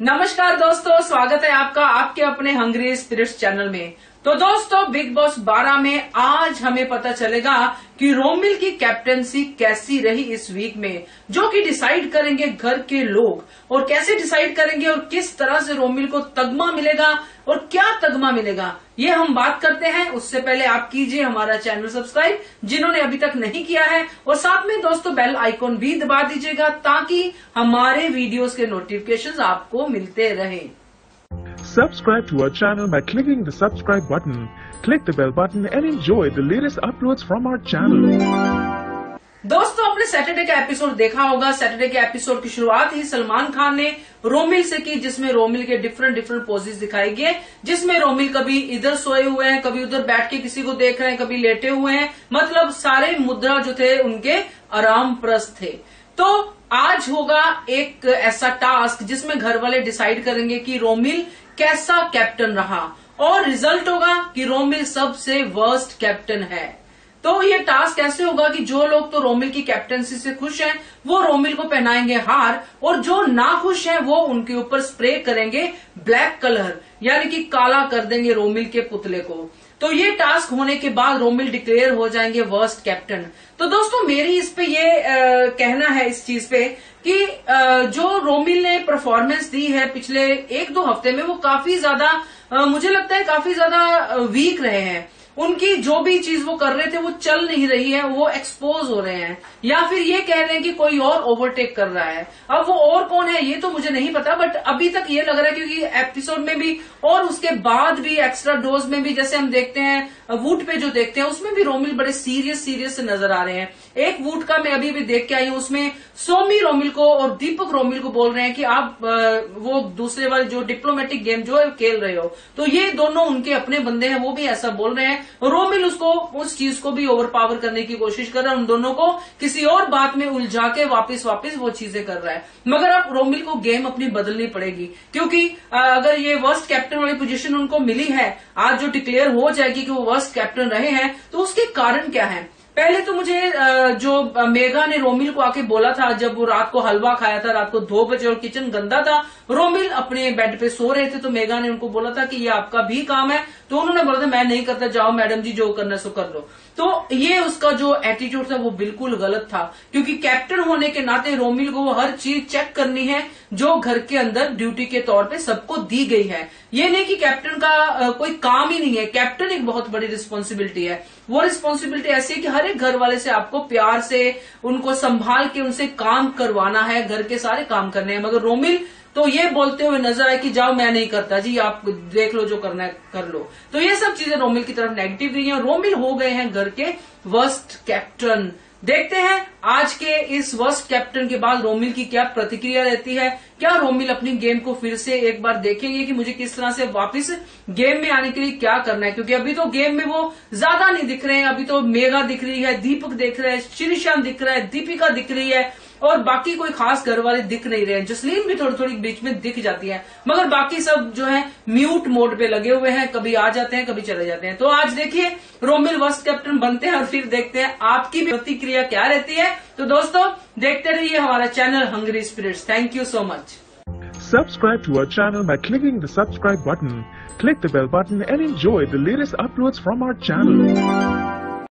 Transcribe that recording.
नमस्कार दोस्तों, स्वागत है आपका आपके अपने हंग्री स्पिरिट्स चैनल में। तो दोस्तों, बिग बॉस 12 में आज हमें पता चलेगा कि रोमिल की कैप्टनसी कैसी रही इस वीक में, जो कि डिसाइड करेंगे घर के लोग और कैसे डिसाइड करेंगे और किस तरह से रोमिल को तगमा मिलेगा और क्या तगमा मिलेगा? ये हम बात करते हैं। उससे पहले आप कीजिए हमारा चैनल सब्सक्राइब, जिन्होंने अभी तक नहीं किया है। और साथ में दोस्तों, बेल आइकॉन भी दबा दीजिएगा, ताकि हमारे वीडियोस के नोटिफिकेशंस आपको मिलते रहे। Subscribe to our channel by clicking the subscribe button click the bell button and enjoy the latest upload from our channel आपने सैटरडे का एपिसोड देखा होगा। सैटरडे के एपिसोड की शुरुआत ही सलमान खान ने रोमिल से की, जिसमें रोमिल के डिफरेंट डिफरेंट पोजेस दिखाई गए। जिसमें रोमिल कभी इधर सोए हुए हैं, कभी उधर बैठ के किसी को देख रहे हैं, कभी लेटे हुए हैं। मतलब सारे मुद्रा जो थे, उनके आराम प्रस्त थे। तो आज होगा एक ऐसा टास्क जिसमें घर वाले डिसाइड करेंगे कि रोमिल कैसा कैप्टन रहा। और रिज़ल्ट होगा कि रोमिल सबसे वर्स्ट कैप्टन है। तो ये टास्क ऐसे होगा कि जो लोग तो रोमिल की कैप्टनसी से खुश हैं वो रोमिल को पहनाएँगे हार और जो ना खुश हैं वो उनके ऊपर स्प्रे करेंगे ब्लैक कलर यानी कि काला कर देंगे रोमिल के पुतले को। तो ये टास्क होने के बाद रोमिल डिक्लेयर हो जाएँगे वर्स्ट कैप्टन तो दोस्तों मेरी इस पे ये आ, कहना है इस चीज़ पे कि आ, जो रोमिल ने परफॉर्मेंस दी है पिछले एक दो हफ़्ते में वो काफ़ी ज़्यादा मुझे लगता है काफ़ी ज़्यादा वीक रहे हैं। उनकी जो भी चीज़ वो कर रहे थे, वो चल नहीं रही है, वो एक्सपोज हो रहे हैं। या फिर ये कह रहे हैं कि कोई और ओवरटेक कर रहा है। अब वो और कौन है, ये तो मुझे नहीं पता बट अभी तक ये लग रहा है क्योंकि एपिसोड में भी और उसके बाद भी एक्स्ट्रा डोज में भी, जैसे हम देखते हैं वूट पे जो देखते हैं, उसमें भी रोमिल बड़े सीरियस सीरियस से नज़र आ रहे हैं। एक वूट का मैं अभी भी देख के आई हूँ, उसमें सोमी रोमिल को और दीपक रोमिल को बोल रहे हैं कि आप वो दूसरे वाले जो डिप्लोमेटिक गेम जो है खेल रहे हो तो ये दोनों उनके अपने बंदे हैं, वो भी ऐसा बोल रहे हैं। रोमिल उसको उस चीज़ को भी ओवर पावर करने की कोशिश कर रहा है, उन दोनों को किसी और बात में उलझा के वापिस वापिस वो चीज़ें कर रहा है। मगर अब रोमिल को गेम अपनी बदलनी पड़ेगी, क्योंकि अगर ये वर्स्ट कैप्टन वाली पोजीशन उनको मिली है, आज जो डिक्लेयर हो जाएगी कि वो वर्स्ट कैप्टन रहे हैं तो उसके कारण क्या है? पहले तो मुझे जो मेघा ने रोमिल को आके बोला था, जब वो रात को हलवा खाया था, रात को दो बजे और किचन गंदा था, रोमिल अपने बेड पे सो रहे थे तो मेघा ने उनको बोला था कि ये आपका भी काम है तो उन्होंने बोला था, मैं नहीं करता, जाओ मैडम जी, जो करना सो कर लो। तो ये उसका जो एटीट्यूड था, वो बिल्कुल गलत था, क्योंकि कैप्टन होने के नाते रोमिल को हर चीज़ चेक करनी है, जो घर के अंदर ड्यूटी के तौर पे सबको दी गई है। ये नहीं कि कैप्टन का कोई काम ही नहीं है। कैप्टन एक बहुत बड़ी रिस्पॉन्सिबिलिटी है। वो रिस्पॉन्सिबिलिटी ऐसी है कि हर एक घर वाले से आपको प्यार से, उनको संभाल के उनसे काम करवाना है, घर के सारे काम करने हैं। मगर रोमिल तो ये बोलते हुए नज़र आए कि जाओ, मैं नहीं करता। जी, आप देख लो जो करना है, कर लो। तो ये सब चीज़ें रोमिल की तरफ़ नेगेटिव रही है। रोमिल हो गए हैं घर के वर्स्ट कैप्टन देखते हैं आज के इस वर्स्ट कैप्टन के बाद रोमिल की क्या प्रतिक्रिया रहती है। क्या रोमिल अपनी गेम को फिर से एक बार देखेंगे कि मुझे किस तरह से वापस गेम में आने के लिए क्या करना है? क्योंकि अभी तो गेम में वो ज़्यादा नहीं दिख रहे हैं, अभी तो मेगा दिख रही है, दीपक दिख रहा है, श्रीशांत दिख रहा है, दीपिका दिख रही है। और बाकी कोई खास घर वाले दिख नहीं रहे जसलीन भी थोड़ी थोड़ी बीच में दिख जाती है, मगर बाकी सब जो है म्यूट मोड पे लगे हुए हैं, कभी आ जाते हैं, कभी चले जाते हैं। तो आज देखिए रोमिल वर्स्ट कैप्टन बनते हैं और फिर देखते हैं आपकी प्रतिक्रिया क्या रहती है। तो दोस्तों, देखते रहिए हमारा channel hungry spirits thank you so much Subscribe to our channel by clicking the subscribe button. Click the bell button and enjoy the latest uploads from our channel.